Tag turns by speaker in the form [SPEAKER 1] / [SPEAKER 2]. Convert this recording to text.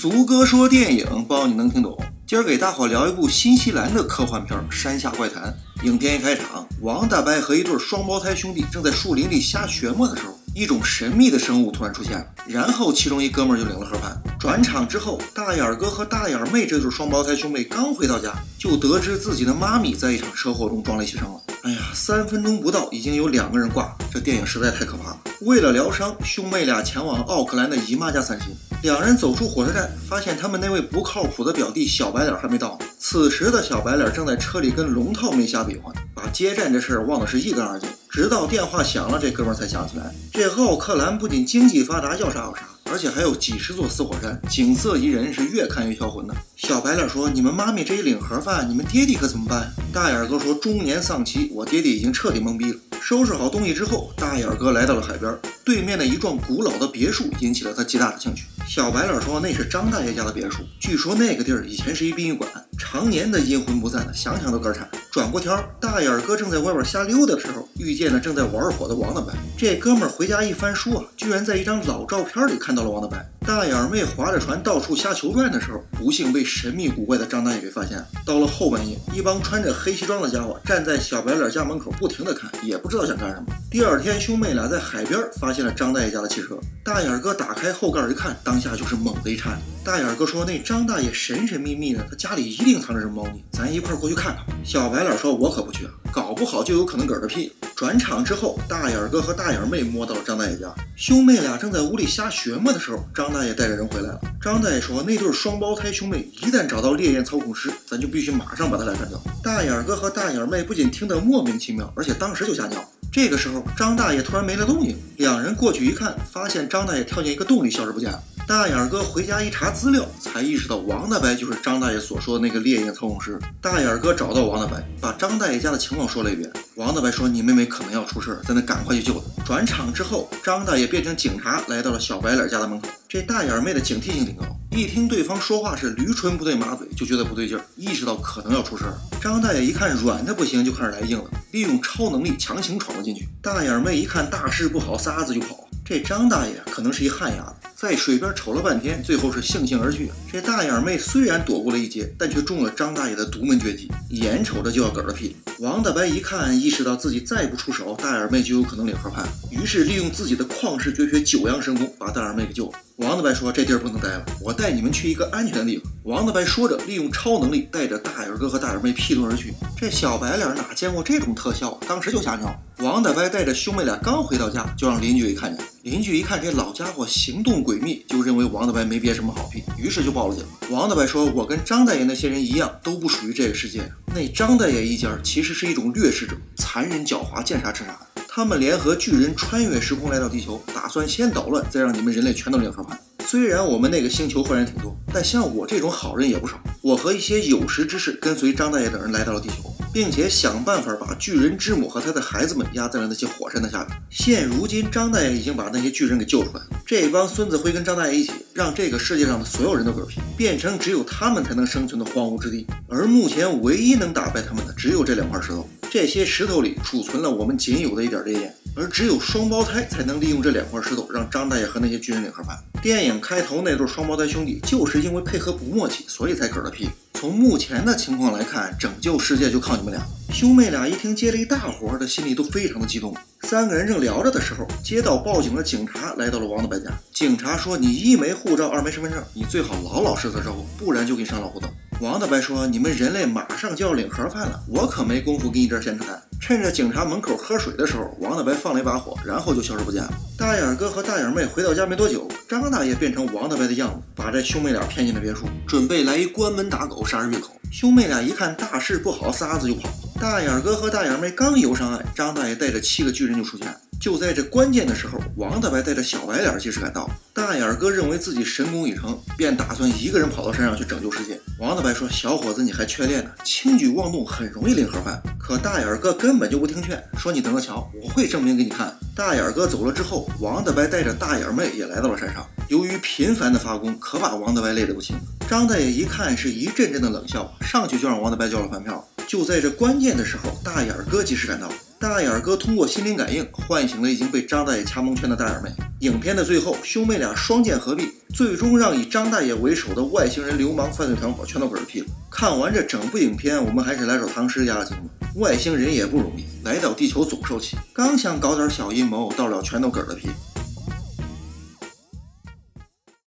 [SPEAKER 1] 俗哥说电影，包你能听懂。今儿给大伙聊一部新西兰的科幻片《山下怪谈》。影片一开场，王大伯和一对双胞胎兄弟正在树林里瞎寻摸的时候，一种神秘的生物突然出现，然后其中一哥们儿就领了盒饭。转场之后，大眼哥和大眼妹这对双胞胎兄妹刚回到家，就得知自己的妈咪在一场车祸中壮烈牺牲了。哎呀，三分钟不到，已经有两个人挂，这电影实在太可怕了。为了疗伤，兄妹俩前往奥克兰的姨妈家散心。两人走出火车站，发现他们那位不靠谱的表弟小白脸还没到。此时的小白脸正在车里跟龙套妹瞎比划，把接站这事儿忘得是一干二净。直到电话响了，这哥们儿才想起来，这奥克兰不仅经济发达，要啥有啥，而且还有几十座死火山，景色宜人，是越看越销魂呢。小白脸说：“你们妈咪这一领盒饭，你们爹地可怎么办？”大眼哥说：“中年丧妻，我爹地已经彻底懵逼了。”收拾好东西之后，大眼哥来到了海边，对面的一幢古老的别墅引起了他极大的兴趣。小白脸说：“那是张大爷家的别墅，据说那个地儿以前是一殡仪馆，常年的阴魂不散的，想想都肝颤。”转过天，大眼哥正在外边瞎溜达的时候，遇见了正在玩火的王大白。这哥们儿回家一翻书啊，居然在一张老照片里看到了王大白。大眼妹划着船到处瞎求转的时候，不幸被神秘古怪的张大爷给发现。到了后半夜，一帮穿着黑西装的家伙站在小白脸家门口，不停的看，也不知道想干什么。第二天，兄妹俩在海边发现了张大爷家的汽车。大眼哥打开后盖一看，当下就是猛地一颤。大眼哥说：“那张大爷神神秘秘的，他家里一定藏着什么猫腻，咱一块过去看看。”小白脸说：“我可不去啊，搞不好就有可能嗝着屁。”转场之后，大眼哥和大眼妹摸到了张大爷家，兄妹俩正在屋里瞎学磨的时候，张大爷带着人回来了。张大爷说：“那对双胞胎兄妹一旦找到烈焰操控师，咱就必须马上把他俩干掉。”大眼哥和大眼妹不仅听得莫名其妙，而且当时就吓尿。这个时候，张大爷突然没了动静，两人过去一看，发现张大爷跳进一个洞里消失不见了。大眼哥回家一查资料，才意识到王大白就是张大爷所说的那个烈焰操控师。大眼哥找到王大白，把张大爷家的情况说了一遍。王大白说：“你妹妹可能要出事，咱得赶快去救她。”转场之后，张大爷变成警察来到了小白脸家的门口。这大眼妹的警惕性挺高，一听对方说话是驴唇不对马嘴，就觉得不对劲儿，意识到可能要出事儿。张大爷一看软的不行，就开始来硬了，利用超能力强行闯了进去。大眼妹一看大事不好，撒子就跑。这张大爷可能是一旱鸭子，在水边瞅了半天，最后是悻悻而去。这大眼妹虽然躲过了一劫，但却中了张大爷的独门绝技，眼瞅着就要嗝了屁。王大白一看，意识到自己再不出手，大眼妹就有可能领盒饭，于是利用自己的旷世绝学九阳神功，把大眼妹给救了。王大白说：“这地儿不能待了，我带你们去一个安全的地方。”王大白说着，利用超能力带着大眼哥和大眼妹屁遁而去。这小白脸哪见过这种特效，当时就吓尿。王大白带着兄妹俩刚回到家，就让邻居给看见了。邻居一看这老家伙行动诡秘，就认为王大白没憋什么好屁，于是就报了警。王大白说：“我跟张大爷那些人一样，都不属于这个世界。那张大爷一家其实是一种掠食者，残忍狡猾，见啥吃啥。他们联合巨人穿越时空来到地球，打算先捣乱，再让你们人类全都领盒饭。虽然我们那个星球坏人挺多，但像我这种好人也不少。我和一些有识之士跟随张大爷等人来到了地球。”并且想办法把巨人之母和他的孩子们压在了那些火山的下面。现如今，张大爷已经把那些巨人给救出来了，这帮孙子会跟张大爷一起，让这个世界上的所有人都嗝屁，变成只有他们才能生存的荒芜之地。而目前唯一能打败他们的，只有这两块石头。这些石头里储存了我们仅有的一点烈焰，而只有双胞胎才能利用这两块石头，让张大爷和那些巨人领盒饭。电影开头那对双胞胎兄弟，就是因为配合不默契，所以才嗝了屁。从目前的情况来看，拯救世界就靠你们俩。兄妹俩一听接了一大活，的心里都非常的激动。三个人正聊着的时候，接到报警的警察来到了王大白家。警察说：“你一没护照，二没身份证，你最好老老实实的招呼，不然就给你上老虎凳。”王大白说：“你们人类马上就要领盒饭了，我可没工夫给你这儿闲扯。”趁着警察门口喝水的时候，王大白放了一把火，然后就消失不见了。大眼哥和大眼妹回到家没多久，张大爷变成王大白的样子，把这兄妹俩骗进了别墅，准备来一关门打狗，杀人灭口。兄妹俩一看大事不好，撒子就跑。大眼哥和大眼妹刚游上岸，张大爷带着七个巨人就出现了。就在这关键的时候，王大白带着小白脸及时赶到。大眼哥认为自己神功已成，便打算一个人跑到山上去拯救世界。王大白说：“小伙子，你还缺练呢，轻举妄动很容易领盒饭。”可大眼哥根本就不听劝，说：“你等着瞧，我会证明给你看。”大眼哥走了之后，王大白带着大眼妹也来到了山上。由于频繁的发功，可把王大白累得不轻。张大爷一看是一阵阵的冷笑，上去就让王大白交了饭票。就在这关键的时候，大眼哥及时赶到。大眼哥通过心灵感应唤醒了已经被张大爷掐蒙圈的大眼妹。影片的最后，兄妹俩双剑合璧，最终让以张大爷为首的外星人流氓犯罪团伙全都嗝了屁了。看完这整部影片，我们还是来首唐诗压压惊吧。外星人也不容易，来到地球总受气，刚想搞点小阴谋，到了全都嗝了屁。